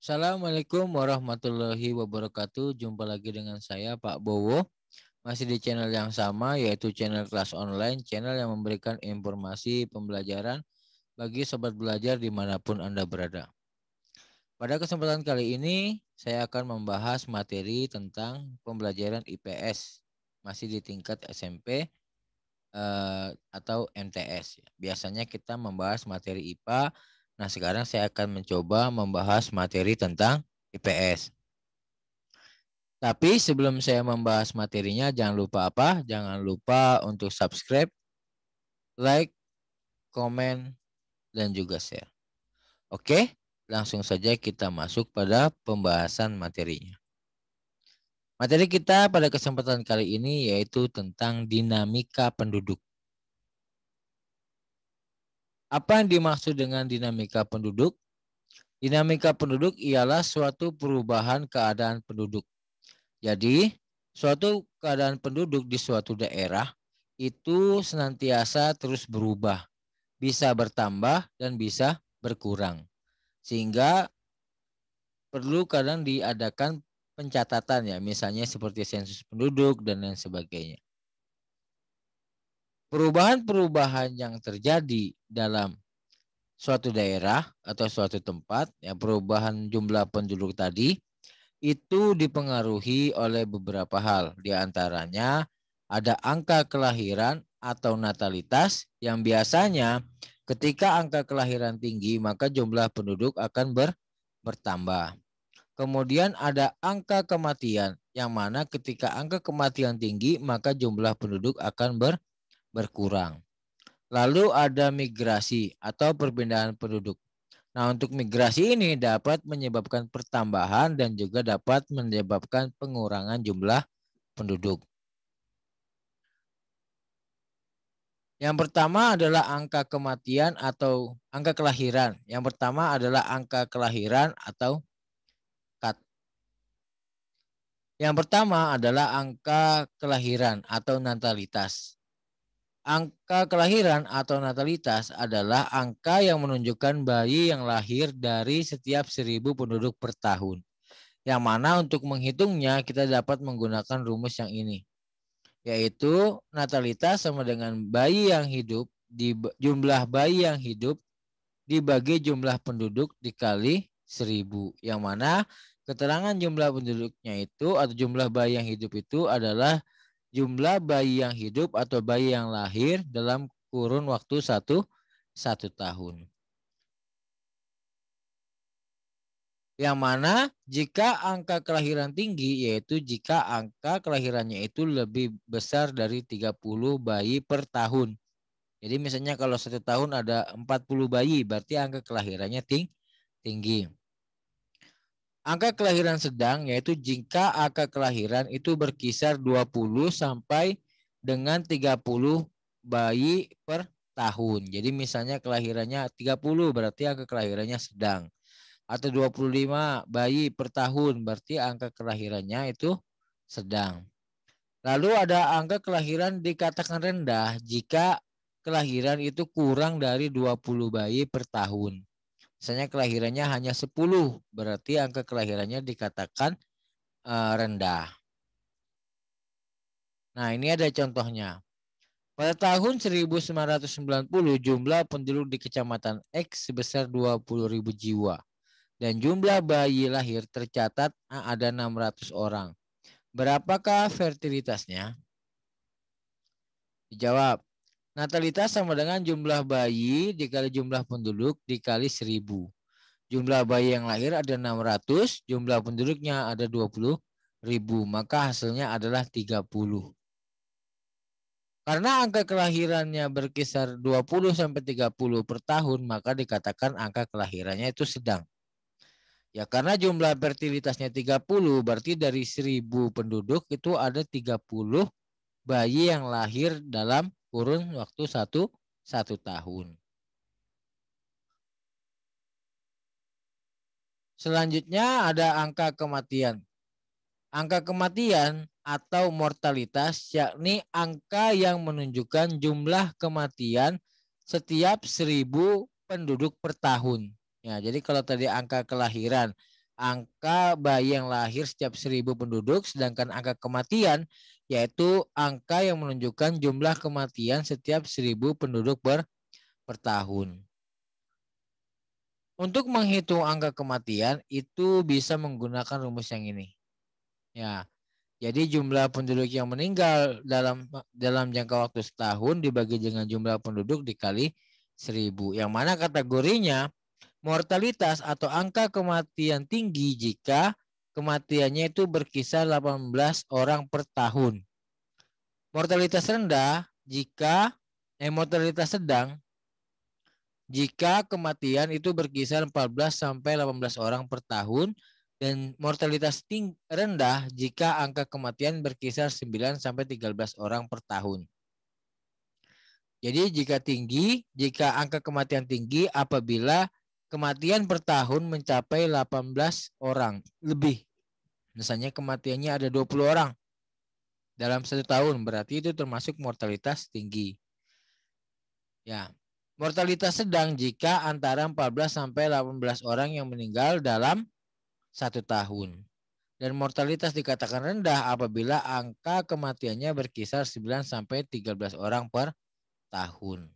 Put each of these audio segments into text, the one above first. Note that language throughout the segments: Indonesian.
Assalamualaikum warahmatullahi wabarakatuh. Jumpa lagi dengan saya Pak Bowo. Masih di channel yang sama yaitu channel kelas online, channel yang memberikan informasi pembelajaran bagi sobat belajar di mana pun Anda berada. Pada kesempatan kali ini saya akan membahas materi tentang pembelajaran IPS masih di tingkat SMP eh, atau MTS. Biasanya kita membahas materi IPA Nah, sekarang saya akan mencoba membahas materi tentang IPS. Tapi sebelum saya membahas materinya, jangan lupa apa? Jangan lupa untuk subscribe, like, komen, dan juga share. Oke, langsung saja kita masuk pada pembahasan materinya. Materi kita pada kesempatan kali ini yaitu tentang dinamika penduduk. Apa yang dimaksud dengan dinamika penduduk? Dinamika penduduk ialah suatu perubahan keadaan penduduk. Jadi, suatu keadaan penduduk di suatu daerah itu senantiasa terus berubah, bisa bertambah dan bisa berkurang. Sehingga perlu kadang diadakan pencatatan ya, misalnya seperti sensus penduduk dan lain sebagainya perubahan-perubahan yang terjadi dalam suatu daerah atau suatu tempat, ya perubahan jumlah penduduk tadi itu dipengaruhi oleh beberapa hal. Di antaranya ada angka kelahiran atau natalitas yang biasanya ketika angka kelahiran tinggi maka jumlah penduduk akan ber, bertambah. Kemudian ada angka kematian yang mana ketika angka kematian tinggi maka jumlah penduduk akan ber, berkurang. Lalu ada migrasi atau perpindahan penduduk. Nah, untuk migrasi ini dapat menyebabkan pertambahan dan juga dapat menyebabkan pengurangan jumlah penduduk. Yang pertama adalah angka kematian atau angka kelahiran. Yang pertama adalah angka kelahiran atau kat. Yang pertama adalah angka kelahiran atau natalitas. Angka kelahiran atau natalitas adalah angka yang menunjukkan bayi yang lahir dari setiap seribu penduduk per tahun. Yang mana untuk menghitungnya kita dapat menggunakan rumus yang ini. Yaitu natalitas sama dengan bayi yang hidup di jumlah bayi yang hidup dibagi jumlah penduduk dikali seribu. Yang mana keterangan jumlah penduduknya itu atau jumlah bayi yang hidup itu adalah jumlah bayi yang hidup atau bayi yang lahir dalam kurun waktu satu, satu tahun. Yang mana jika angka kelahiran tinggi yaitu jika angka kelahirannya itu lebih besar dari 30 bayi per tahun. Jadi misalnya kalau satu tahun ada 40 bayi berarti angka kelahirannya tinggi. Angka kelahiran sedang yaitu jika angka kelahiran itu berkisar 20 sampai dengan 30 bayi per tahun. Jadi misalnya kelahirannya 30 berarti angka kelahirannya sedang. Atau 25 bayi per tahun berarti angka kelahirannya itu sedang. Lalu ada angka kelahiran dikatakan rendah jika kelahiran itu kurang dari 20 bayi per tahun. Misalnya kelahirannya hanya 10, berarti angka kelahirannya dikatakan uh, rendah. Nah, ini ada contohnya. Pada tahun 1990 jumlah penduduk di kecamatan X sebesar 20.000 jiwa dan jumlah bayi lahir tercatat ada 600 orang. Berapakah fertilitasnya? Dijawab, Natalitas sama dengan jumlah bayi dikali jumlah penduduk dikali seribu. Jumlah bayi yang lahir ada 600, jumlah penduduknya ada 20 ribu. Maka hasilnya adalah 30. Karena angka kelahirannya berkisar 20 sampai 30 per tahun, maka dikatakan angka kelahirannya itu sedang. Ya karena jumlah fertilitasnya 30 berarti dari 1000 penduduk itu ada 30 bayi yang lahir dalam kurun waktu satu satu tahun. Selanjutnya ada angka kematian. Angka kematian atau mortalitas yakni angka yang menunjukkan jumlah kematian setiap seribu penduduk per tahun. Ya, jadi kalau tadi angka kelahiran angka bayi yang lahir setiap seribu penduduk, sedangkan angka kematian yaitu angka yang menunjukkan jumlah kematian setiap seribu penduduk per, per tahun. Untuk menghitung angka kematian itu bisa menggunakan rumus yang ini. Ya. Jadi jumlah penduduk yang meninggal dalam dalam jangka waktu setahun dibagi dengan jumlah penduduk dikali seribu. Yang mana kategorinya mortalitas atau angka kematian tinggi jika kematiannya itu berkisar 18 orang per tahun. Mortalitas rendah jika eh, mortalitas sedang jika kematian itu berkisar 14 sampai 18 orang per tahun dan mortalitas tinggi, rendah jika angka kematian berkisar 9 sampai 13 orang per tahun. Jadi jika tinggi, jika angka kematian tinggi apabila kematian per tahun mencapai 18 orang lebih. Misalnya kematiannya ada 20 orang dalam satu tahun, berarti itu termasuk mortalitas tinggi. Ya, mortalitas sedang jika antara 14 sampai 18 orang yang meninggal dalam satu tahun. Dan mortalitas dikatakan rendah apabila angka kematiannya berkisar 9 sampai 13 orang per tahun.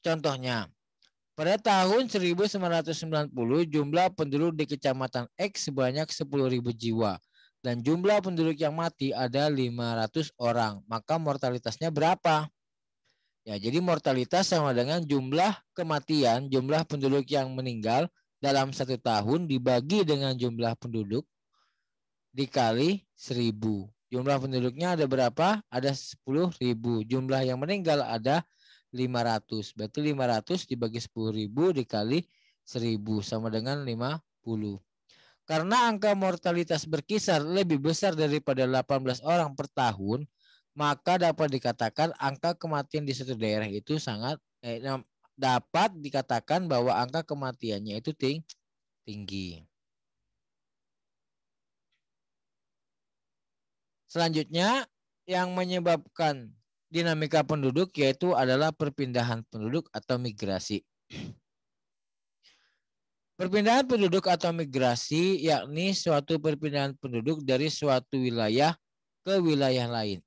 Contohnya, pada tahun 1990 jumlah penduduk di Kecamatan X sebanyak 10.000 jiwa dan jumlah penduduk yang mati ada 500 orang. Maka mortalitasnya berapa? Ya, jadi mortalitas sama dengan jumlah kematian, jumlah penduduk yang meninggal dalam satu tahun dibagi dengan jumlah penduduk dikali 1000. Jumlah penduduknya ada berapa? Ada 10.000. Jumlah yang meninggal ada 500. Berarti 500 dibagi 10.000 dikali 1000 sama dengan 50. Karena angka mortalitas berkisar lebih besar daripada 18 orang per tahun, maka dapat dikatakan angka kematian di suatu daerah itu sangat eh, dapat dikatakan bahwa angka kematiannya itu ting tinggi. Selanjutnya yang menyebabkan dinamika penduduk yaitu adalah perpindahan penduduk atau migrasi. Perpindahan penduduk atau migrasi yakni suatu perpindahan penduduk dari suatu wilayah ke wilayah lain.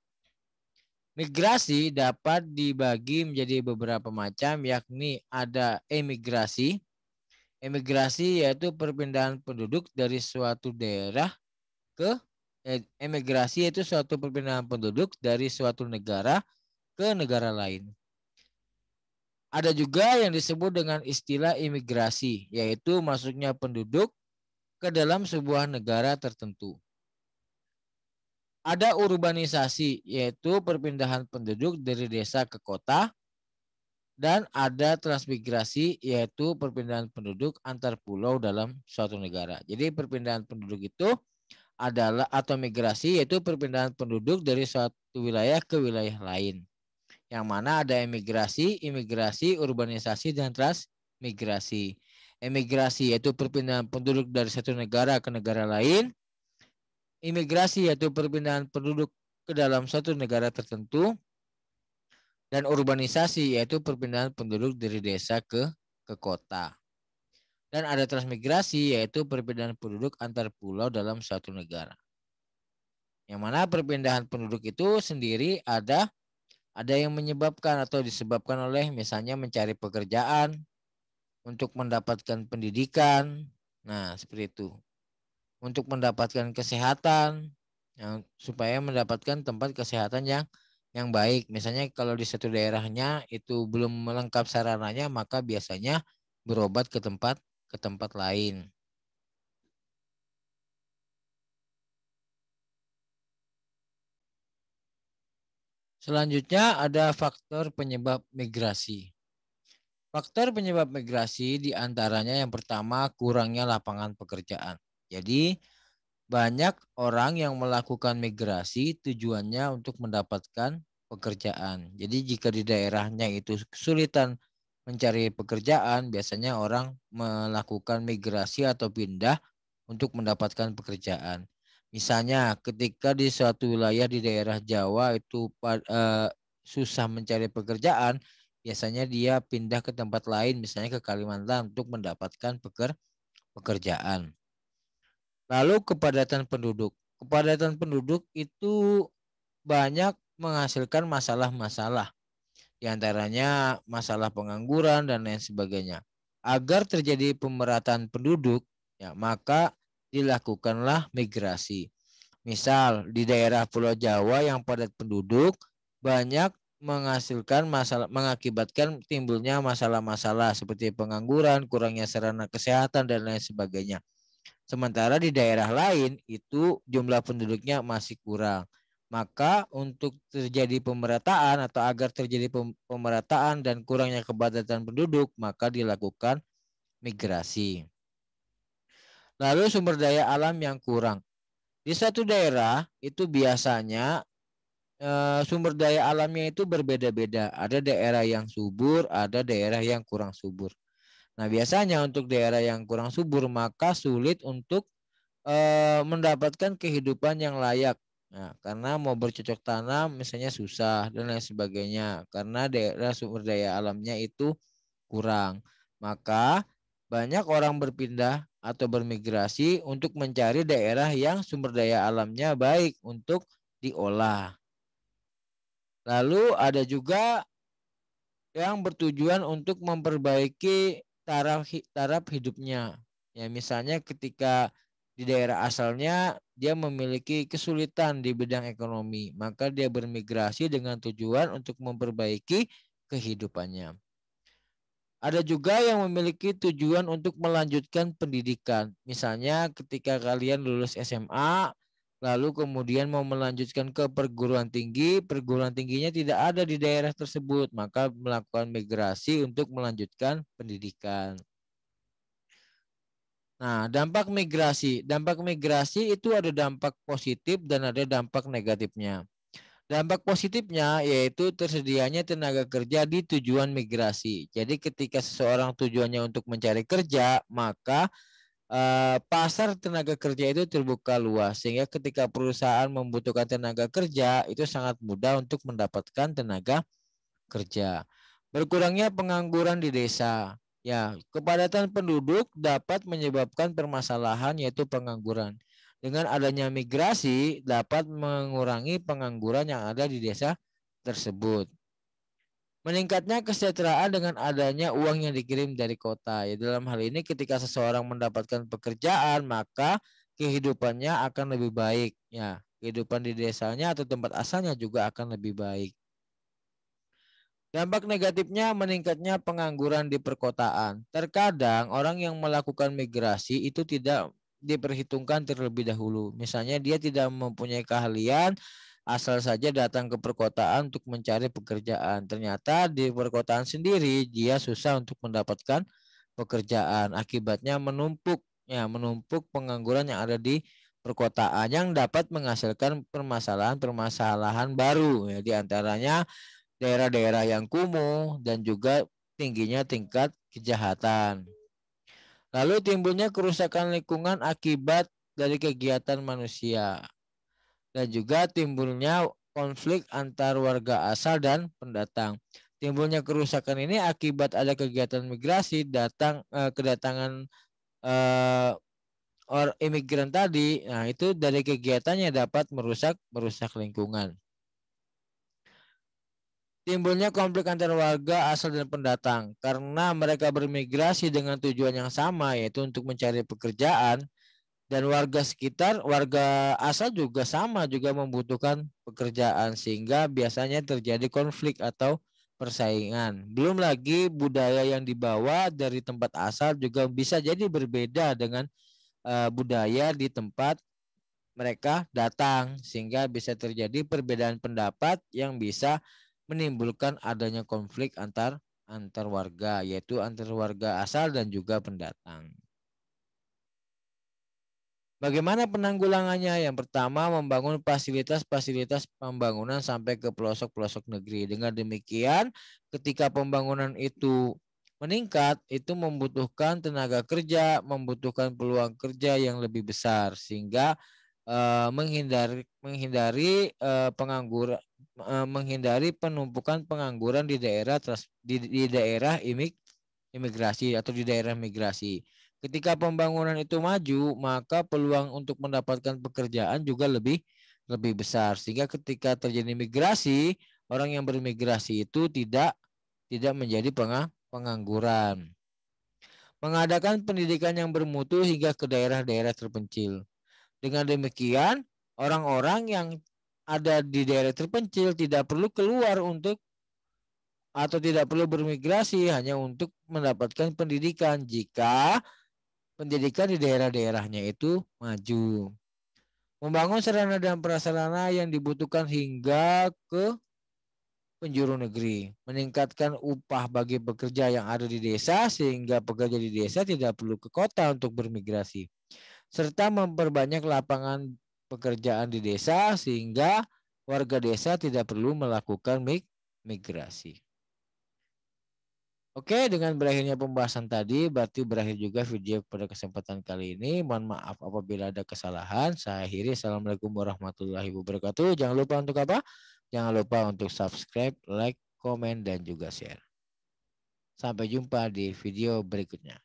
Migrasi dapat dibagi menjadi beberapa macam yakni ada emigrasi. Emigrasi yaitu perpindahan penduduk dari suatu daerah ke emigrasi itu suatu perpindahan penduduk dari suatu negara ke negara lain. Ada juga yang disebut dengan istilah imigrasi, yaitu masuknya penduduk ke dalam sebuah negara tertentu. Ada urbanisasi, yaitu perpindahan penduduk dari desa ke kota. Dan ada transmigrasi, yaitu perpindahan penduduk antar pulau dalam suatu negara. Jadi perpindahan penduduk itu adalah atau migrasi yaitu perpindahan penduduk dari suatu wilayah ke wilayah lain. Yang mana ada emigrasi, imigrasi, urbanisasi, dan transmigrasi. Emigrasi yaitu perpindahan penduduk dari satu negara ke negara lain. Imigrasi yaitu perpindahan penduduk ke dalam suatu negara tertentu. Dan urbanisasi yaitu perpindahan penduduk dari desa ke ke kota. Dan ada transmigrasi yaitu perpindahan penduduk antar pulau dalam suatu negara. Yang mana perpindahan penduduk itu sendiri ada ada yang menyebabkan atau disebabkan oleh misalnya mencari pekerjaan untuk mendapatkan pendidikan. Nah, seperti itu. Untuk mendapatkan kesehatan yang supaya mendapatkan tempat kesehatan yang yang baik. Misalnya kalau di satu daerahnya itu belum melengkap sarananya, maka biasanya berobat ke tempat ke tempat lain. Selanjutnya ada faktor penyebab migrasi. Faktor penyebab migrasi di antaranya yang pertama kurangnya lapangan pekerjaan. Jadi banyak orang yang melakukan migrasi tujuannya untuk mendapatkan pekerjaan. Jadi jika di daerahnya itu kesulitan mencari pekerjaan, biasanya orang melakukan migrasi atau pindah untuk mendapatkan pekerjaan. Misalnya ketika di suatu wilayah di daerah Jawa itu uh, susah mencari pekerjaan, biasanya dia pindah ke tempat lain, misalnya ke Kalimantan untuk mendapatkan peker, pekerjaan. Lalu kepadatan penduduk. Kepadatan penduduk itu banyak menghasilkan masalah-masalah. Di antaranya masalah pengangguran dan lain sebagainya. Agar terjadi pemerataan penduduk, ya maka dilakukanlah migrasi. Misal di daerah Pulau Jawa yang padat penduduk banyak menghasilkan masalah mengakibatkan timbulnya masalah-masalah seperti pengangguran, kurangnya sarana kesehatan dan lain sebagainya. Sementara di daerah lain itu jumlah penduduknya masih kurang. Maka untuk terjadi pemerataan atau agar terjadi pemerataan dan kurangnya kepadatan penduduk, maka dilakukan migrasi. Lalu sumber daya alam yang kurang. Di satu daerah itu biasanya e, sumber daya alamnya itu berbeda-beda. Ada daerah yang subur, ada daerah yang kurang subur. Nah, biasanya untuk daerah yang kurang subur maka sulit untuk e, mendapatkan kehidupan yang layak Nah, karena mau bercocok tanam misalnya susah dan lain sebagainya karena daerah sumber daya alamnya itu kurang. Maka banyak orang berpindah atau bermigrasi untuk mencari daerah yang sumber daya alamnya baik untuk diolah. Lalu ada juga yang bertujuan untuk memperbaiki taraf taraf hidupnya. Ya misalnya ketika di daerah asalnya dia memiliki kesulitan di bidang ekonomi, maka dia bermigrasi dengan tujuan untuk memperbaiki kehidupannya. Ada juga yang memiliki tujuan untuk melanjutkan pendidikan. Misalnya ketika kalian lulus SMA, lalu kemudian mau melanjutkan ke perguruan tinggi, perguruan tingginya tidak ada di daerah tersebut, maka melakukan migrasi untuk melanjutkan pendidikan. Nah, dampak migrasi. Dampak migrasi itu ada dampak positif dan ada dampak negatifnya. Dampak positifnya yaitu tersedianya tenaga kerja di tujuan migrasi. Jadi ketika seseorang tujuannya untuk mencari kerja, maka eh, pasar tenaga kerja itu terbuka luas sehingga ketika perusahaan membutuhkan tenaga kerja itu sangat mudah untuk mendapatkan tenaga kerja. Berkurangnya pengangguran di desa. Ya, kepadatan penduduk dapat menyebabkan permasalahan yaitu pengangguran. Dengan adanya migrasi dapat mengurangi pengangguran yang ada di desa tersebut. Meningkatnya kesejahteraan dengan adanya uang yang dikirim dari kota. Ya, dalam hal ini ketika seseorang mendapatkan pekerjaan, maka kehidupannya akan lebih baik. Ya, kehidupan di desanya atau tempat asalnya juga akan lebih baik. Dampak negatifnya meningkatnya pengangguran di perkotaan. Terkadang orang yang melakukan migrasi itu tidak diperhitungkan terlebih dahulu. Misalnya dia tidak mempunyai keahlian, asal saja datang ke perkotaan untuk mencari pekerjaan. Ternyata di perkotaan sendiri dia susah untuk mendapatkan pekerjaan. Akibatnya menumpuk ya menumpuk pengangguran yang ada di perkotaan yang dapat menghasilkan permasalahan-permasalahan baru ya di antaranya daerah-daerah yang kumuh dan juga tingginya tingkat kejahatan. Lalu timbulnya kerusakan lingkungan akibat dari kegiatan manusia. Dan juga timbulnya konflik antar warga asal dan pendatang. Timbulnya kerusakan ini akibat ada kegiatan migrasi datang eh, kedatangan eh, or imigran tadi. Nah, itu dari kegiatannya dapat merusak merusak lingkungan. Timbulnya konflik antar warga asal dan pendatang. Karena mereka bermigrasi dengan tujuan yang sama yaitu untuk mencari pekerjaan. Dan warga sekitar warga asal juga sama juga membutuhkan pekerjaan. Sehingga biasanya terjadi konflik atau persaingan. Belum lagi budaya yang dibawa dari tempat asal juga bisa jadi berbeda dengan uh, budaya di tempat mereka datang. Sehingga bisa terjadi perbedaan pendapat yang bisa menimbulkan adanya konflik antar antar warga yaitu antar warga asal dan juga pendatang. Bagaimana penanggulangannya? Yang pertama membangun fasilitas-fasilitas pembangunan sampai ke pelosok-pelosok negeri. Dengan demikian, ketika pembangunan itu meningkat, itu membutuhkan tenaga kerja, membutuhkan peluang kerja yang lebih besar sehingga uh, menghindari menghindari pengangguran uh, menghindari penumpukan pengangguran di daerah di, di daerah imig, imigrasi atau di daerah migrasi. Ketika pembangunan itu maju, maka peluang untuk mendapatkan pekerjaan juga lebih lebih besar. Sehingga ketika terjadi migrasi, orang yang bermigrasi itu tidak tidak menjadi pengangguran. Mengadakan pendidikan yang bermutu hingga ke daerah-daerah terpencil. Dengan demikian, orang-orang yang ada di daerah terpencil tidak perlu keluar untuk atau tidak perlu bermigrasi hanya untuk mendapatkan pendidikan. Jika pendidikan di daerah-daerahnya itu maju. Membangun sarana dan prasarana yang dibutuhkan hingga ke penjuru negeri, meningkatkan upah bagi pekerja yang ada di desa sehingga pekerja di desa tidak perlu ke kota untuk bermigrasi, serta memperbanyak lapangan pekerjaan di desa sehingga warga desa tidak perlu melakukan migrasi. Oke, dengan berakhirnya pembahasan tadi, berarti berakhir juga video pada kesempatan kali ini. Mohon maaf apabila ada kesalahan. Saya akhiri. Assalamualaikum warahmatullahi wabarakatuh. Jangan lupa untuk apa? Jangan lupa untuk subscribe, like, komen, dan juga share. Sampai jumpa di video berikutnya.